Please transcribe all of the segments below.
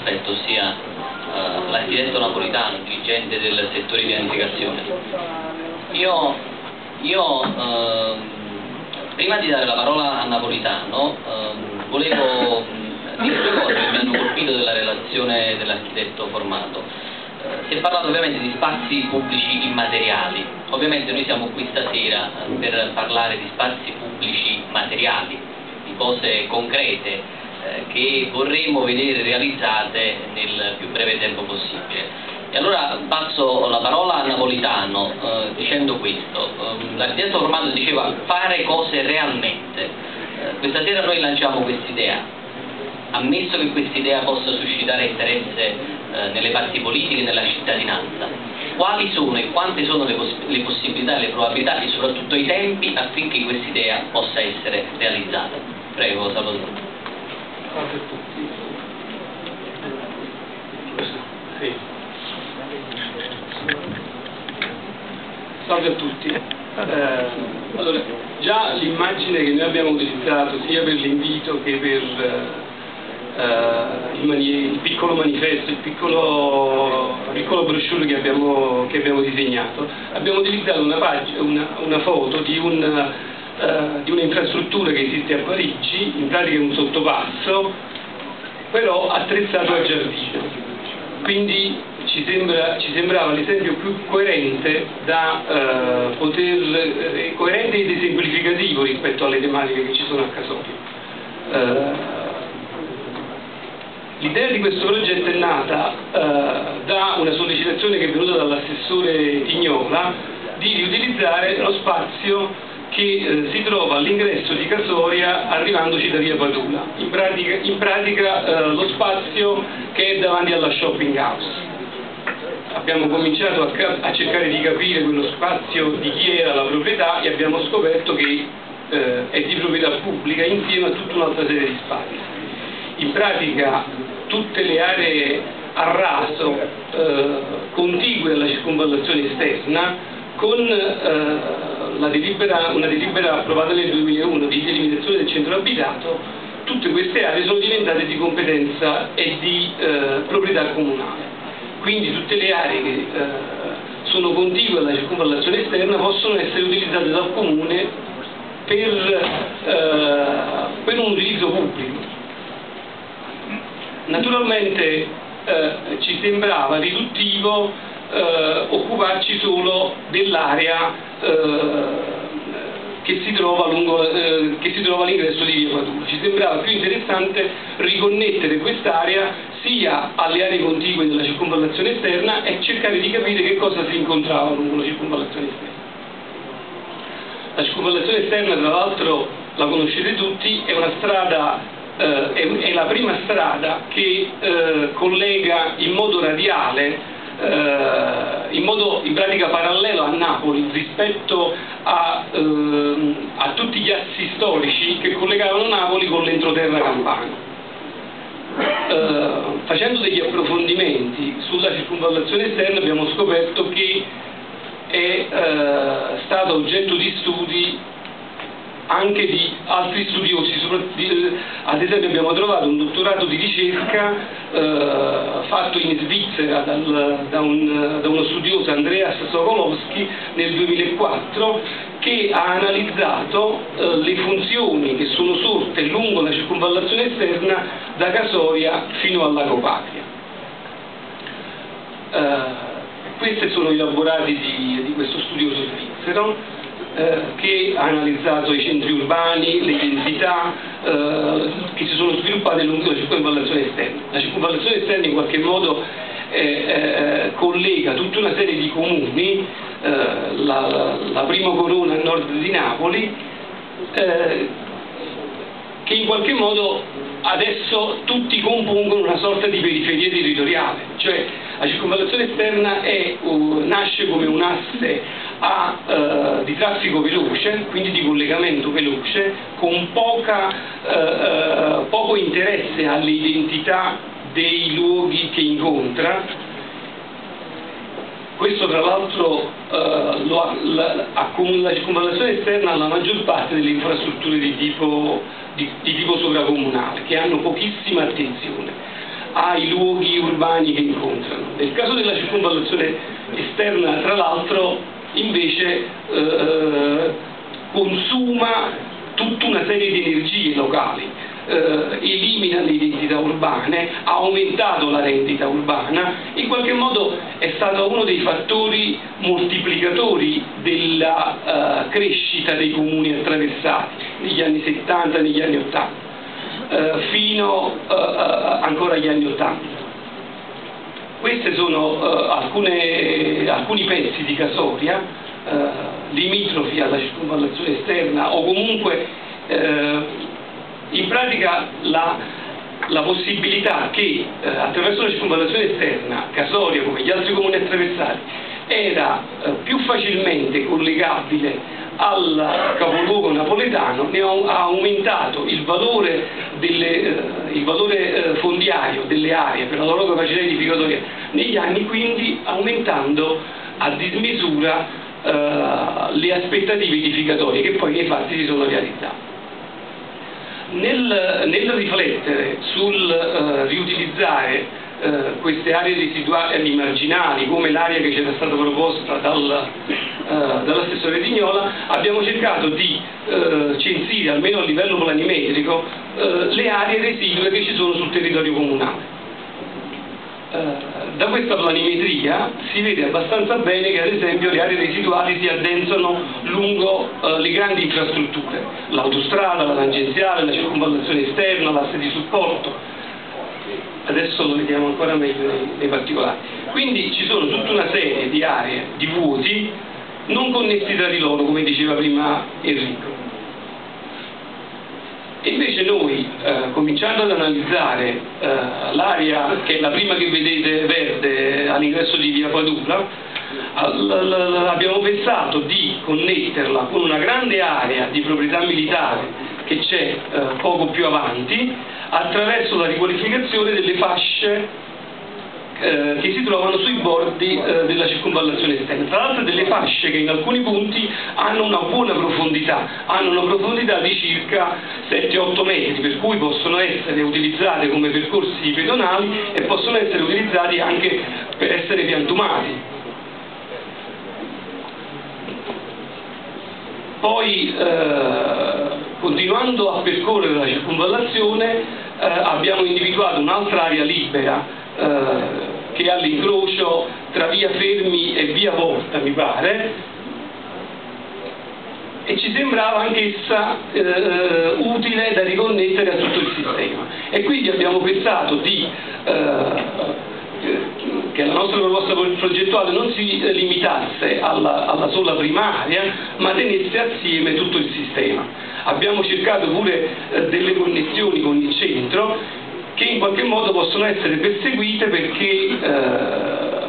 aspetto, ossia uh, l'architetto napolitano, dirigente del settore di pianificazione. Io, io uh, prima di dare la parola a Napolitano uh, volevo dire due cose che mi hanno colpito della relazione dell'architetto formato. Si è parlato ovviamente di spazi pubblici immateriali, ovviamente noi siamo qui stasera per parlare di spazi pubblici materiali, di cose concrete, eh, che vorremmo vedere realizzate nel più breve tempo possibile. E allora passo la parola a Napolitano eh, dicendo questo. Eh, L'architetto Formato diceva fare cose realmente. Eh, questa sera noi lanciamo quest'idea. Ammesso che quest'idea possa suscitare interesse eh, nelle parti politiche e nella cittadinanza, quali sono e quante sono le, poss le possibilità, le probabilità e soprattutto i tempi affinché quest'idea possa essere realizzata? Prego, Salvatore. A tutti. Sì. Salve a tutti. Eh, allora, già l'immagine che noi abbiamo utilizzato sia per l'invito che per eh, il, il, piccolo manifesto, il piccolo, la piccola brochure che abbiamo, che abbiamo disegnato, abbiamo utilizzato una, una, una foto di un eh, di un'infrastruttura che esiste a Parigi, in pratica un sottopasso, però attrezzato a giardino. Quindi ci, sembra, ci sembrava l'esempio più coerente, da, eh, poter, eh, coerente ed esemplificativo rispetto alle tematiche che ci sono a Casorio. Eh, L'idea di questo progetto è nata eh, da una sollecitazione che è venuta dall'assessore Tignola di riutilizzare lo spazio eh, si trova all'ingresso di Casoria arrivandoci da via Padula, in pratica, in pratica eh, lo spazio che è davanti alla shopping house. Abbiamo cominciato a, a, cercare di capire quello spazio di chi era la proprietà e abbiamo scoperto che eh, è di proprietà pubblica insieme a tutta un'altra serie di spazi. In pratica tutte le aree a raso eh, contigue alla circonvallazione esterna con eh, delibera, una delibera approvata nel 2001 di delimitazione del centro abitato, tutte queste aree sono diventate di competenza e di eh, proprietà comunale. Quindi tutte le aree che eh, sono contigue alla circonvallazione esterna possono essere utilizzate dal comune per, eh, per un utilizzo pubblico. Naturalmente eh, ci sembrava riduttivo eh, occuparci solo dell'area eh, che si trova, eh, all'ingresso di Via Padula. Ci sembrava più interessante riconnettere quest'area sia alle aree contigue della circonvallazione esterna e cercare di capire che cosa si incontrava lungo la circonvallazione esterna. La circonvallazione esterna, tra l'altro, la conoscete tutti, è strada eh, è, è, la prima strada che eh, collega in modo radiale eh, in modo in pratica parallelo a Napoli rispetto a, eh, a tutti gli assi storici che collegavano Napoli con l'entroterra campano. Eh, facendo degli approfondimenti sulla circonvallazione esterna abbiamo scoperto che è eh, stata oggetto di studi anche di altri studiosi, eh, ad esempio abbiamo trovato un dottorato di ricerca eh, fatto in Svizzera dal, da, un, da, uno studioso Andreas Sokolowski nel 2004 che ha analizzato eh, le funzioni che sono sorte lungo la circonvallazione esterna da Casoria fino al lago. Eh, questi sono i laborati di, di questo studioso svizzero eh, che ha analizzato i centri urbani, le identità eh, che si sono sviluppate lungo la circonvallazione esterna. La circonvallazione esterna in qualche modo eh, eh collega tutta una serie di comuni, eh, la, la, prima corona a nord di Napoli, che in qualche modo adesso tutti compongono una sorta di periferia territoriale, cioè la circonvallazione esterna è, uh, nasce come un asse a, uh, di traffico veloce, quindi di collegamento veloce, con poca, uh, poco interesse alle identità dei luoghi che incontra. Questo tra l'altro accomuna la circonvallazione esterna alla maggior parte delle infrastrutture di tipo, di, di tipo sovracomunale, che hanno pochissima attenzione ai luoghi urbani che incontrano. Nel caso della circonvallazione esterna, tra l'altro, invece eh, consuma tutta una serie di energie locali, eh, elimina le identità urbane, ha aumentato la rendita urbana, in qualche modo è stato uno dei fattori moltiplicatori della eh, crescita dei comuni attraversati negli anni 70 e negli anni 80 eh, fino eh, eh, ancora agli anni 80. Questi sono alcune, alcuni pezzi di Casoria limitrofi alla circonvallazione esterna o comunque in pratica la, la possibilità che attraverso la circonvallazione esterna Casoria come gli altri comuni attraversati era più facilmente collegabile al capoluogo napoletano ne ha aumentato il valore, delle, eh, il valore eh, fondiario delle aree per la loro capacità edificatoria negli anni, quindi aumentando a dismisura eh, le aspettative edificatorie che poi nei fatti si sono realizzate. Nel, nel riflettere sul eh, riutilizzare eh, queste aree residuali marginali come l'area che ci era stata proposta dal, dall'assessore Dignola abbiamo cercato di eh, censire almeno a livello planimetrico eh, le aree residue che ci sono sul territorio comunale eh, da questa planimetria si vede abbastanza bene che ad esempio le aree residuali si addensano lungo eh, le grandi infrastrutture, l'autostrada, la tangenziale, la circonvallazione esterna, l'asse di supporto, adesso lo vediamo ancora meglio nei, nei particolari. Quindi ci sono tutta una serie di aree, di vuoti, non connessi tra di loro, come diceva prima Enrico. E invece noi, eh, cominciando ad analizzare eh, l'area, che è la prima che vedete verde all'ingresso di Via Padula, abbiamo pensato di connetterla con una grande area di proprietà militare che c'è eh, poco più avanti attraverso la riqualificazione delle fasce eh, che si trovano sui bordi eh, della circonvallazione esterna. Tra l'altro delle fasce che in alcuni punti hanno una buona profondità, hanno una profondità di circa 7-8 metri, per cui possono essere utilizzate come percorsi pedonali e possono essere utilizzati anche per essere piantumati. Poi eh, continuando a percorrere la circonvallazione eh, abbiamo individuato un'altra area libera eh, che è all'incrocio tra via Fermi e via Volta mi pare e ci sembrava anch'essa eh, utile da riconnettere a tutto il sistema e quindi abbiamo pensato di eh, che la nostra proposta progettuale non si limitasse alla, alla sola primaria, ma tenesse assieme tutto il sistema. Abbiamo cercato pure eh, delle connessioni con il centro che in qualche modo possono essere perseguite perché eh,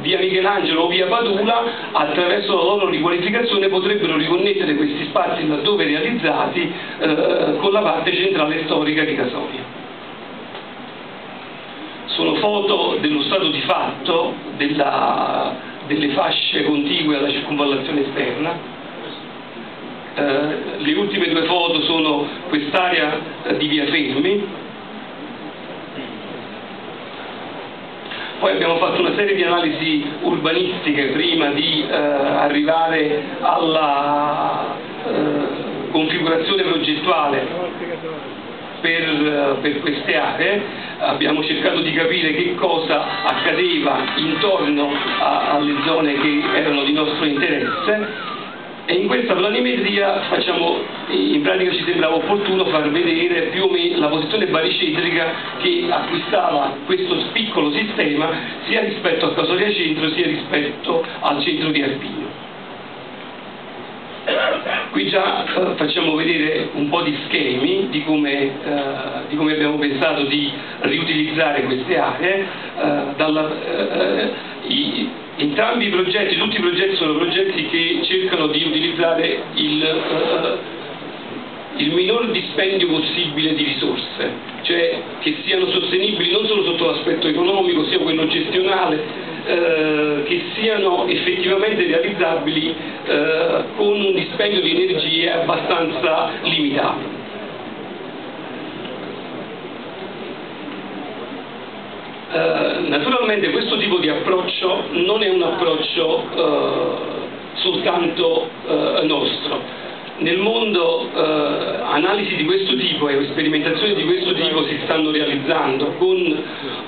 via Michelangelo o via Padula attraverso la loro riqualificazione potrebbero riconnettere questi spazi laddove realizzati eh, con la parte centrale storica di Casoria sono foto dello stato di fatto della, delle fasce contigue alla circonvallazione esterna. Eh, le ultime due foto sono quest'area di via Fermi. Poi abbiamo fatto una serie di analisi urbanistiche prima di eh, arrivare alla eh, configurazione progettuale per, per, queste aree, abbiamo cercato di capire che cosa accadeva intorno a, alle zone che erano di nostro interesse e in questa planimetria facciamo, in pratica ci sembrava opportuno far vedere più o meno la posizione baricentrica che acquistava questo piccolo sistema sia rispetto a Casoria Centro sia rispetto al centro di Arpino. Qui già eh, facciamo vedere un po' di schemi di come, eh, di come, abbiamo pensato di riutilizzare queste aree. Eh, dalla, eh, i, entrambi i progetti, tutti i progetti sono progetti che cercano di utilizzare il, eh, il minor dispendio possibile di risorse, cioè che siano sostenibili non solo sotto l'aspetto economico, sia quello gestionale, eh, che siano effettivamente realizzabili eh, con un dispendio di energie abbastanza limitato. Eh, naturalmente questo tipo di approccio non è un approccio eh, soltanto eh, nostro. Nel mondo eh, analisi di questo tipo e sperimentazioni di questo tipo si stanno realizzando con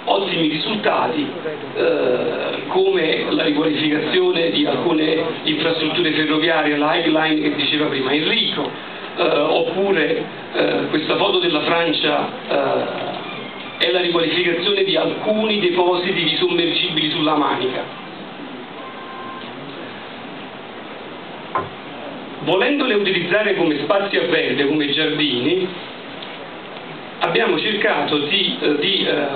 ottimi risultati eh, come la riqualificazione di alcune infrastrutture ferroviarie, la Highline che diceva prima Enrico, eh, oppure questa foto della Francia è la riqualificazione di alcuni depositi di sommergibili sulla Manica. Volendole utilizzare come spazi a verde, come giardini, abbiamo cercato di, eh, di eh,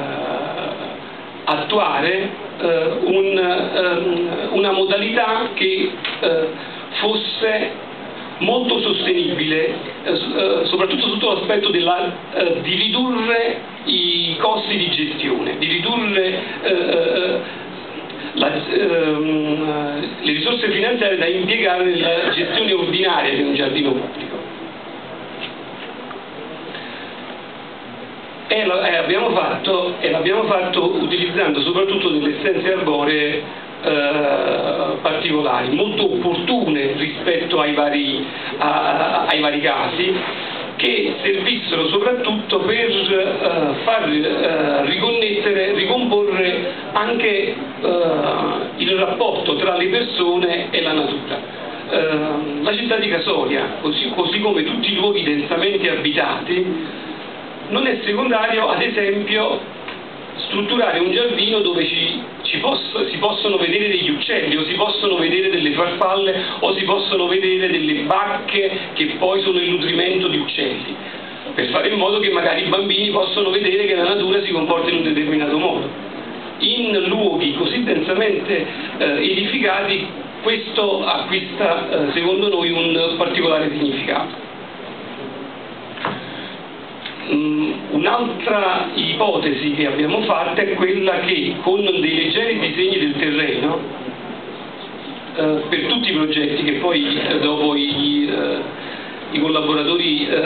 attuare eh, un, ehm, una modalità che eh, fosse molto sostenibile, eh, eh, soprattutto sotto l'aspetto eh, di ridurre costi di gestione, di ridurre la, ehm, le risorse finanziarie da impiegare nella gestione ordinaria di un giardino pubblico. E, lo, e, abbiamo fatto, l'abbiamo fatto utilizzando soprattutto delle essenze arboree eh, particolari, molto opportune rispetto ai vari, a, ai vari casi, che servissero soprattutto per eh, far eh, riconnettere, ricomporre anche eh, il rapporto tra le persone e la natura. Eh, la città di Casoria, così, così come tutti i luoghi densamente abitati, non è secondario ad esempio strutturare un giardino dove ci, ci posso, si possono vedere degli uccelli o si possono vedere delle farfalle o si possono vedere delle bacche che poi sono il nutrimento di uccelli per fare in modo che magari i bambini possano vedere che la natura si comporta in un determinato modo. In luoghi così densamente eh, edificati questo acquista eh, secondo noi un particolare significato. Mm, un'altra ipotesi che abbiamo fatto è quella che con dei leggeri disegni del terreno, eh, per tutti i progetti che poi eh, dopo i, eh, i collaboratori eh,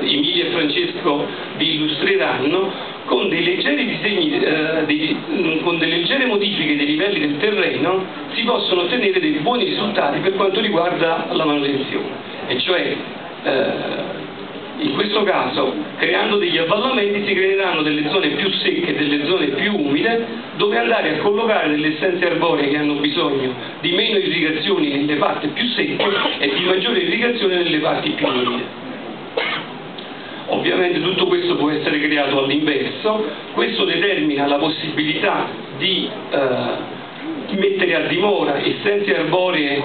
Emilia e Francesco vi illustreranno, con, disegni, eh, dei, mm, con delle leggere modifiche dei livelli del terreno si possono ottenere dei buoni risultati per quanto riguarda la manutenzione, e cioè eh, in questo caso creando degli avvallamenti si creeranno delle zone più secche e delle zone più umide dove andare a collocare delle essenze arboree che hanno bisogno di meno irrigazioni nelle parti più secche e di maggiore irrigazione nelle parti più umide. Ovviamente tutto questo può essere creato all'inverso, questo determina la possibilità di eh, mettere a dimora essenze arboree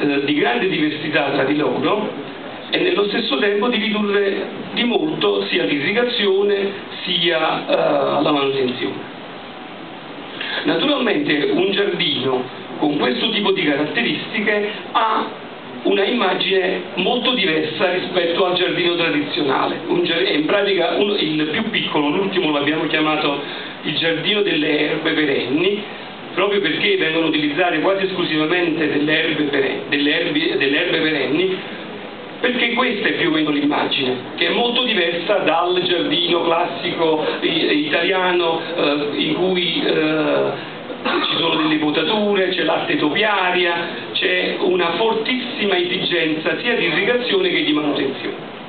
eh, di grande diversità tra di loro e nello stesso tempo di ridurre di molto sia l'irrigazione sia uh, la manutenzione. Naturalmente un giardino con questo tipo di caratteristiche ha una immagine molto diversa rispetto al giardino tradizionale. è in pratica uno, il più piccolo, l'ultimo l'abbiamo chiamato il giardino delle erbe perenni, proprio perché vengono utilizzate quasi esclusivamente delle erbe, delle erbe, delle erbe perenni perché questa è più o meno l'immagine, che è molto diversa dal giardino classico italiano eh, in cui eh, ci sono delle potature, c'è l'arte topiaria, c'è una fortissima esigenza sia di irrigazione che di manutenzione.